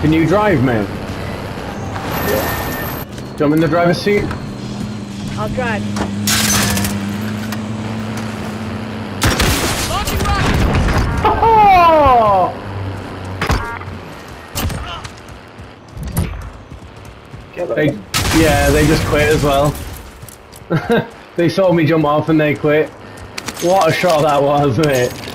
Can you drive, mate? Jump in the driver's seat. I'll drive. Launching rocket! Oh! They, yeah, they just quit as well. they saw me jump off and they quit. What a shot that was, mate.